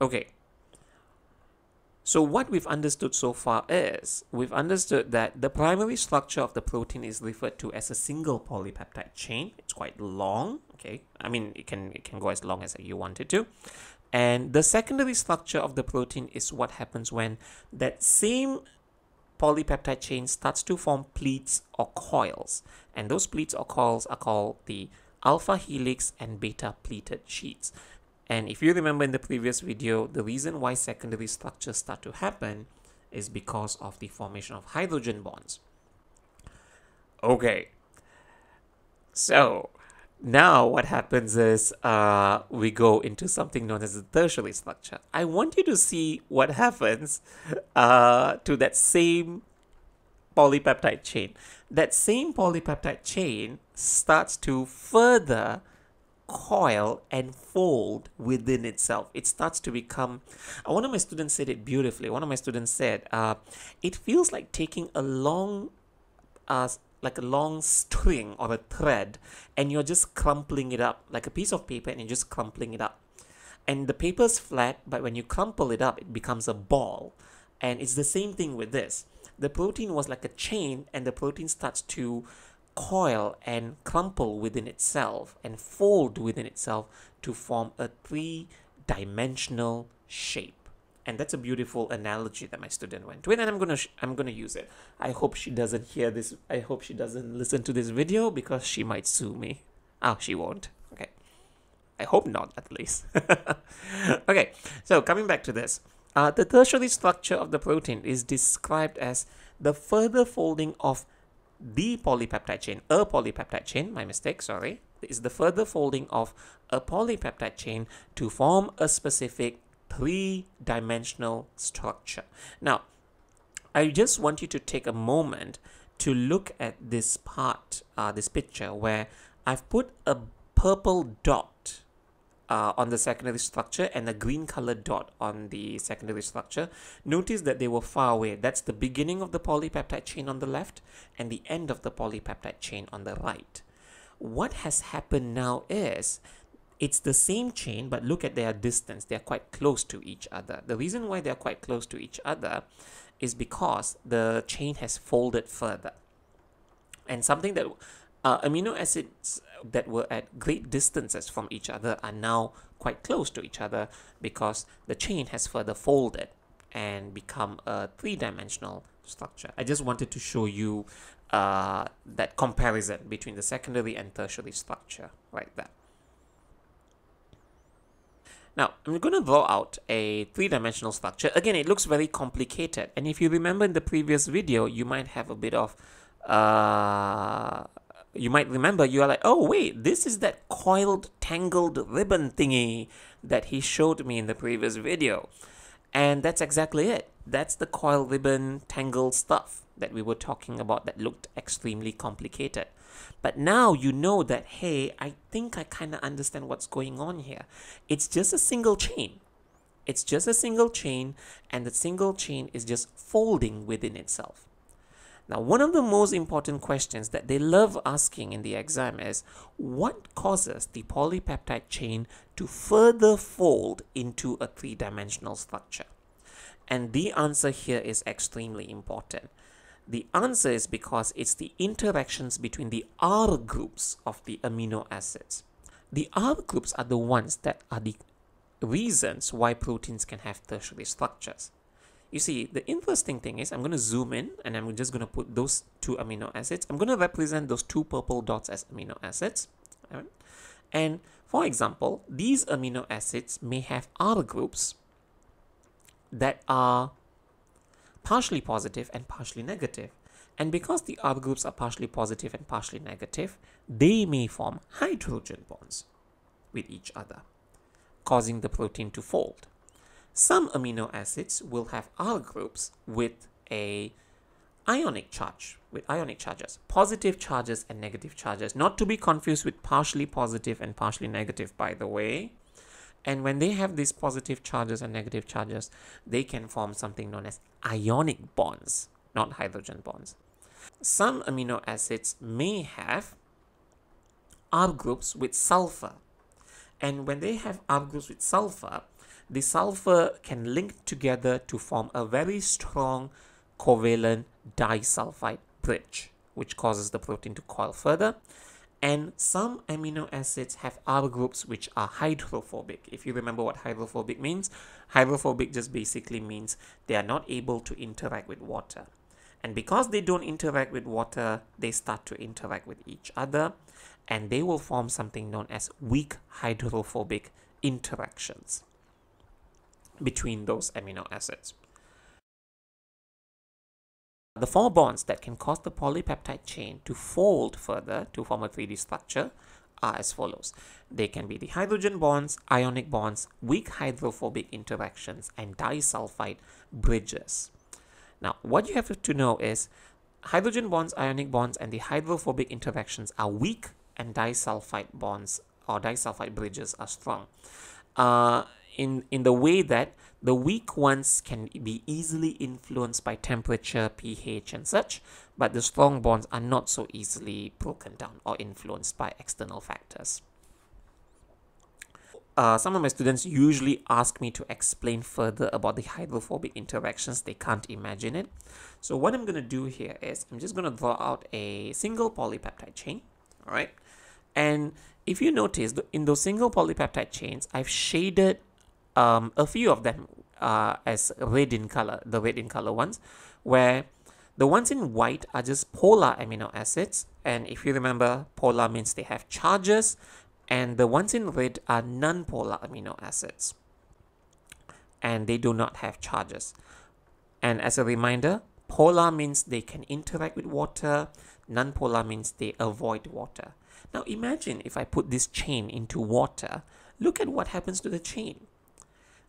Okay. So what we've understood so far is we've understood that the primary structure of the protein is referred to as a single polypeptide chain. It's quite long. Okay. I mean, it can it can go as long as you want it to. And the secondary structure of the protein is what happens when that same polypeptide chain starts to form pleats or coils. And those pleats or coils are called the alpha helix and beta pleated sheets. And if you remember in the previous video, the reason why secondary structures start to happen is because of the formation of hydrogen bonds. Okay, so now what happens is uh, we go into something known as the tertiary structure. I want you to see what happens uh, to that same polypeptide chain. That same polypeptide chain starts to further coil and fold within itself. It starts to become, uh, one of my students said it beautifully. One of my students said, uh, it feels like taking a long uh, like a long string or a thread and you're just crumpling it up like a piece of paper and you're just crumpling it up and the paper's flat but when you crumple it up it becomes a ball and it's the same thing with this the protein was like a chain and the protein starts to coil and crumple within itself and fold within itself to form a three dimensional shape. And that's a beautiful analogy that my student went with and i'm gonna i'm gonna use it. I hope she doesn't hear this i hope she doesn't listen to this video because she might sue me. Oh she won't. Okay. I hope not at least. Okay so coming back to this. Uh, the tertiary structure of the protein is described as the further folding of the polypeptide chain a polypeptide chain my mistake sorry is the further folding of a polypeptide chain to form a specific three-dimensional structure. Now, I just want you to take a moment to look at this part, uh, this picture where I've put a purple dot uh, on the secondary structure and a green colored dot on the secondary structure. Notice that they were far away. That's the beginning of the polypeptide chain on the left and the end of the polypeptide chain on the right. What has happened now is it's the same chain, but look at their distance. They're quite close to each other. The reason why they're quite close to each other is because the chain has folded further. And something that uh, amino acids that were at great distances from each other are now quite close to each other because the chain has further folded and become a three-dimensional structure. I just wanted to show you uh, that comparison between the secondary and tertiary structure right there. Now, I'm going to draw out a three-dimensional structure. Again, it looks very complicated. And if you remember in the previous video, you might have a bit of... Uh, you might remember, you are like, oh, wait, this is that coiled, tangled ribbon thingy that he showed me in the previous video. And that's exactly it. That's the coil ribbon tangled stuff that we were talking about that looked extremely complicated. But now you know that, hey, I think I kind of understand what's going on here. It's just a single chain. It's just a single chain, and the single chain is just folding within itself. Now, one of the most important questions that they love asking in the exam is what causes the polypeptide chain to further fold into a three dimensional structure? And the answer here is extremely important. The answer is because it's the interactions between the R groups of the amino acids. The R groups are the ones that are the reasons why proteins can have tertiary structures. You see, the interesting thing is I'm going to zoom in and I'm just going to put those two amino acids. I'm going to represent those two purple dots as amino acids. And for example, these amino acids may have R groups that are partially positive and partially negative. And because the R groups are partially positive and partially negative, they may form hydrogen bonds with each other, causing the protein to fold. Some amino acids will have R groups with a ionic charge, with ionic charges, positive charges and negative charges, not to be confused with partially positive and partially negative, by the way. And when they have these positive charges and negative charges, they can form something known as ionic bonds, not hydrogen bonds. Some amino acids may have R groups with sulfur. And when they have R groups with sulfur, the sulfur can link together to form a very strong covalent disulfide bridge, which causes the protein to coil further. And some amino acids have R groups which are hydrophobic. If you remember what hydrophobic means, hydrophobic just basically means they are not able to interact with water. And because they don't interact with water, they start to interact with each other and they will form something known as weak hydrophobic interactions between those amino acids. The four bonds that can cause the polypeptide chain to fold further to form a 3D structure are as follows. They can be the hydrogen bonds, ionic bonds, weak hydrophobic interactions, and disulfide bridges. Now, what you have to know is hydrogen bonds, ionic bonds, and the hydrophobic interactions are weak and disulfide bonds or disulfide bridges are strong. Uh, in, in the way that the weak ones can be easily influenced by temperature, pH, and such, but the strong bonds are not so easily broken down or influenced by external factors. Uh, some of my students usually ask me to explain further about the hydrophobic interactions. They can't imagine it. So what I'm going to do here is I'm just going to draw out a single polypeptide chain. All right. And if you notice in those single polypeptide chains, I've shaded um, a few of them uh, as red in color, the red in color ones, where the ones in white are just polar amino acids. And if you remember, polar means they have charges, and the ones in red are non-polar amino acids. And they do not have charges. And as a reminder, polar means they can interact with water, non-polar means they avoid water. Now imagine if I put this chain into water, look at what happens to the chain.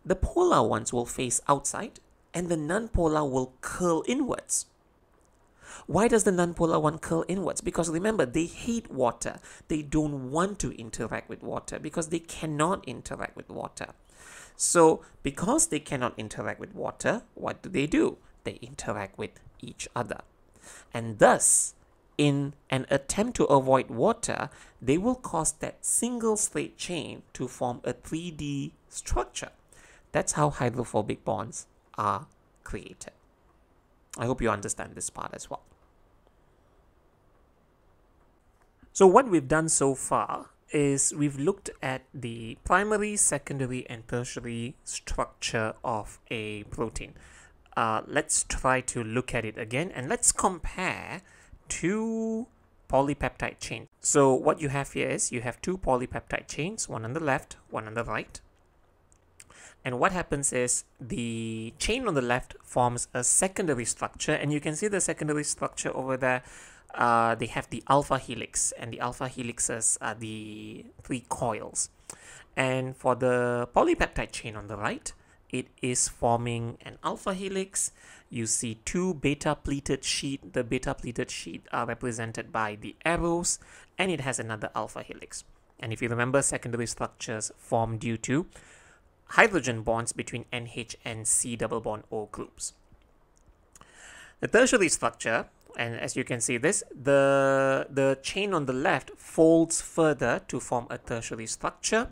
The polar ones will face outside and the nonpolar will curl inwards. Why does the nonpolar one curl inwards? Because remember, they hate water. They don't want to interact with water because they cannot interact with water. So, because they cannot interact with water, what do they do? They interact with each other. And thus, in an attempt to avoid water, they will cause that single straight chain to form a 3D structure. That's how hydrophobic bonds are created. I hope you understand this part as well. So what we've done so far is we've looked at the primary, secondary, and tertiary structure of a protein. Uh, let's try to look at it again and let's compare two polypeptide chains. So what you have here is you have two polypeptide chains, one on the left, one on the right. And what happens is the chain on the left forms a secondary structure and you can see the secondary structure over there. Uh, they have the alpha helix and the alpha helixes are the three coils. And for the polypeptide chain on the right, it is forming an alpha helix. You see two beta pleated sheet. The beta pleated sheet are represented by the arrows and it has another alpha helix. And if you remember, secondary structures form due to hydrogen bonds between NH and C double bond O groups. The tertiary structure, and as you can see this, the, the chain on the left folds further to form a tertiary structure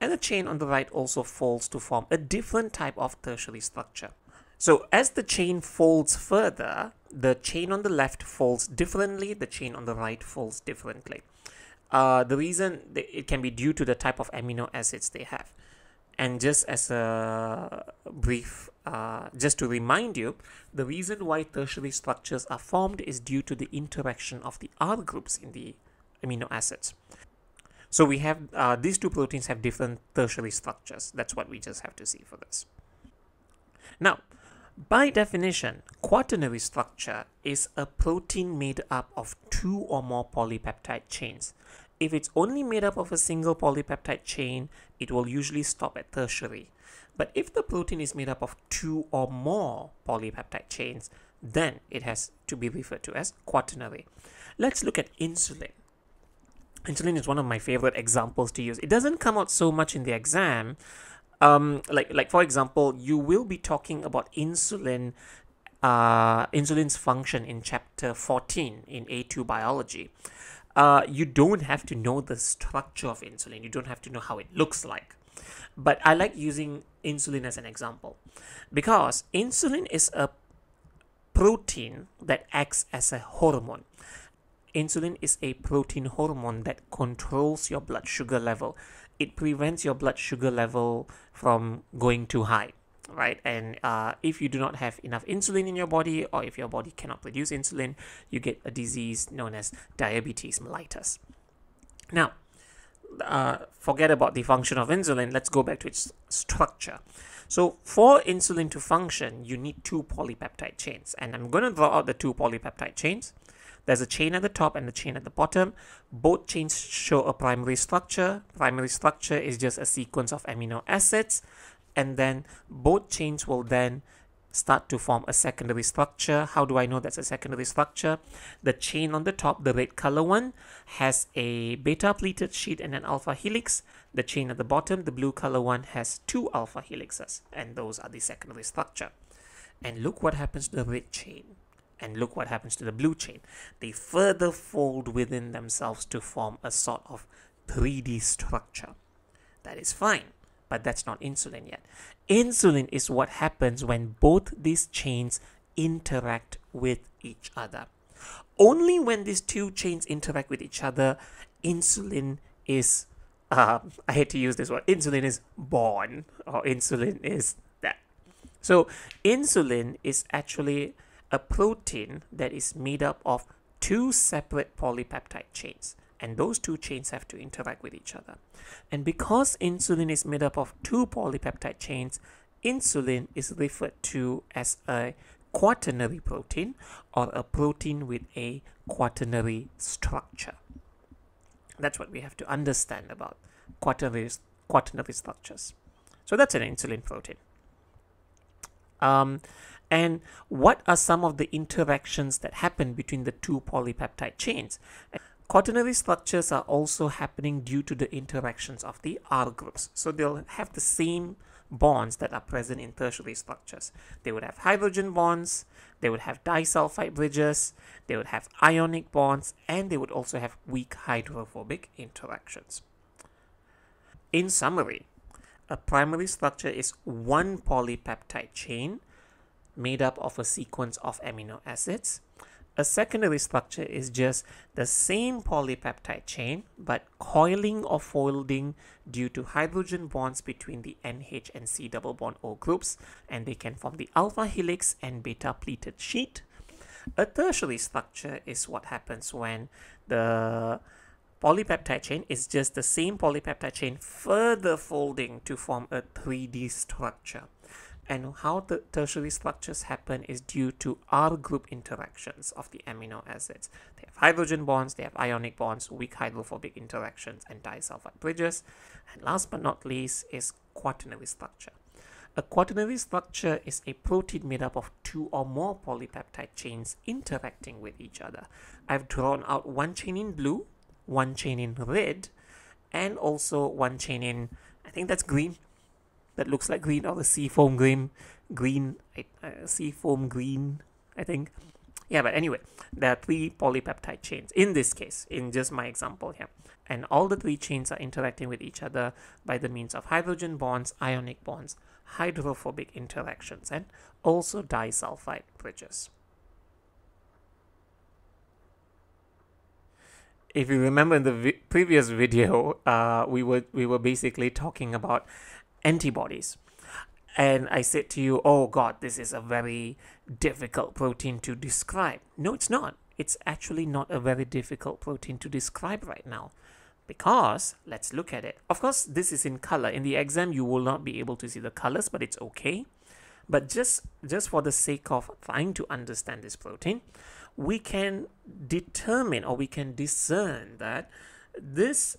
and the chain on the right also folds to form a different type of tertiary structure. So as the chain folds further, the chain on the left folds differently, the chain on the right folds differently. Uh, the reason it can be due to the type of amino acids they have. And just as a brief, uh, just to remind you, the reason why tertiary structures are formed is due to the interaction of the R groups in the amino acids. So we have uh, these two proteins have different tertiary structures. That's what we just have to see for this. Now, by definition, quaternary structure is a protein made up of two or more polypeptide chains. If it's only made up of a single polypeptide chain, it will usually stop at tertiary. But if the protein is made up of two or more polypeptide chains, then it has to be referred to as quaternary. Let's look at insulin. Insulin is one of my favorite examples to use. It doesn't come out so much in the exam. Um, like, like for example, you will be talking about insulin, uh, insulin's function in chapter 14 in A2 biology. Uh, you don't have to know the structure of insulin. You don't have to know how it looks like. But I like using insulin as an example because insulin is a protein that acts as a hormone. Insulin is a protein hormone that controls your blood sugar level. It prevents your blood sugar level from going too high, right? And uh, if you do not have enough insulin in your body, or if your body cannot produce insulin, you get a disease known as diabetes mellitus. Now, uh, forget about the function of insulin. Let's go back to its structure. So for insulin to function, you need two polypeptide chains. And I'm going to draw out the two polypeptide chains. There's a chain at the top and a chain at the bottom. Both chains show a primary structure. Primary structure is just a sequence of amino acids. And then both chains will then start to form a secondary structure. How do I know that's a secondary structure? The chain on the top, the red color one, has a beta pleated sheet and an alpha helix. The chain at the bottom, the blue color one, has two alpha helixes, and those are the secondary structure. And look what happens to the red chain. And look what happens to the blue chain. They further fold within themselves to form a sort of 3D structure. That is fine but that's not insulin yet. Insulin is what happens when both these chains interact with each other. Only when these two chains interact with each other, insulin is, uh, I hate to use this word, insulin is born, or insulin is that. So, insulin is actually a protein that is made up of two separate polypeptide chains and those two chains have to interact with each other. And because insulin is made up of two polypeptide chains, insulin is referred to as a quaternary protein or a protein with a quaternary structure. That's what we have to understand about quaternary, quaternary structures. So that's an insulin protein. Um, and what are some of the interactions that happen between the two polypeptide chains? Quaternary structures are also happening due to the interactions of the R groups. So they'll have the same bonds that are present in tertiary structures. They would have hydrogen bonds, they would have disulfide bridges, they would have ionic bonds, and they would also have weak hydrophobic interactions. In summary, a primary structure is one polypeptide chain made up of a sequence of amino acids a secondary structure is just the same polypeptide chain but coiling or folding due to hydrogen bonds between the NH and C double bond O groups and they can form the alpha helix and beta pleated sheet. A tertiary structure is what happens when the polypeptide chain is just the same polypeptide chain further folding to form a 3D structure and how the tertiary structures happen is due to R group interactions of the amino acids. They have hydrogen bonds, they have ionic bonds, weak hydrophobic interactions, and disulfide bridges. And last but not least is quaternary structure. A quaternary structure is a protein made up of two or more polypeptide chains interacting with each other. I've drawn out one chain in blue, one chain in red, and also one chain in, I think that's green, that looks like green or the seafoam green green uh, seafoam green I think. Yeah but anyway there are three polypeptide chains. In this case in just my example here. And all the three chains are interacting with each other by the means of hydrogen bonds ionic bonds hydrophobic interactions and also disulfide bridges. If you remember in the vi previous video uh, we were we were basically talking about antibodies. And I said to you, oh God, this is a very difficult protein to describe. No, it's not. It's actually not a very difficult protein to describe right now. Because, let's look at it. Of course, this is in color. In the exam, you will not be able to see the colors, but it's okay. But just, just for the sake of trying to understand this protein, we can determine or we can discern that this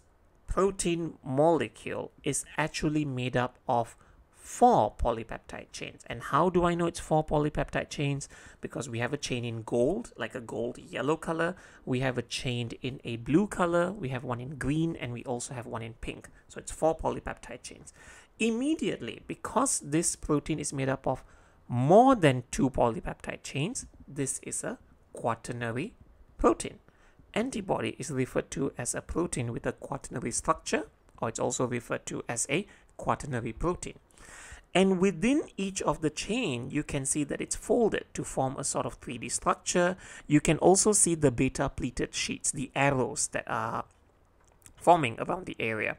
protein molecule is actually made up of four polypeptide chains. And how do I know it's four polypeptide chains? Because we have a chain in gold, like a gold yellow color. We have a chain in a blue color. We have one in green and we also have one in pink. So it's four polypeptide chains. Immediately, because this protein is made up of more than two polypeptide chains, this is a quaternary protein antibody is referred to as a protein with a quaternary structure, or it's also referred to as a quaternary protein. And within each of the chain, you can see that it's folded to form a sort of 3D structure. You can also see the beta pleated sheets, the arrows that are forming around the area.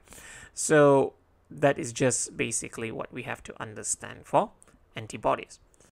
So that is just basically what we have to understand for antibodies.